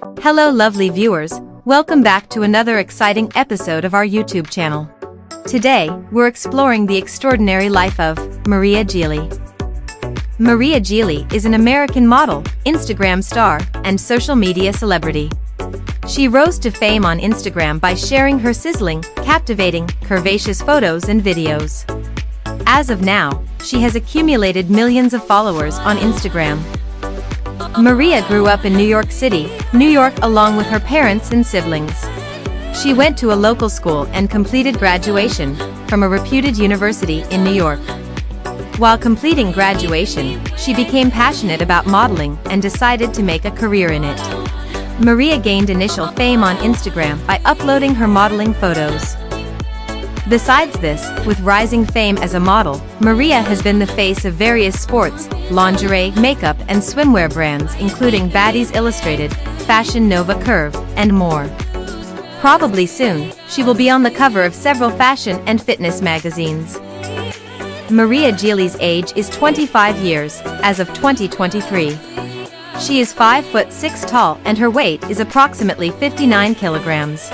Hello lovely viewers, welcome back to another exciting episode of our YouTube channel. Today, we're exploring the extraordinary life of Maria Gjieli. Maria Gjieli is an American model, Instagram star, and social media celebrity. She rose to fame on Instagram by sharing her sizzling, captivating, curvaceous photos and videos. As of now, she has accumulated millions of followers on Instagram. Maria grew up in New York City, New York along with her parents and siblings. She went to a local school and completed graduation from a reputed university in New York. While completing graduation, she became passionate about modeling and decided to make a career in it. Maria gained initial fame on Instagram by uploading her modeling photos. Besides this, with rising fame as a model, Maria has been the face of various sports, lingerie, makeup and swimwear brands including Baddies Illustrated, Fashion Nova Curve, and more. Probably soon, she will be on the cover of several fashion and fitness magazines. Maria Gjieli's age is 25 years, as of 2023. She is 5 foot 6 tall and her weight is approximately 59 kilograms.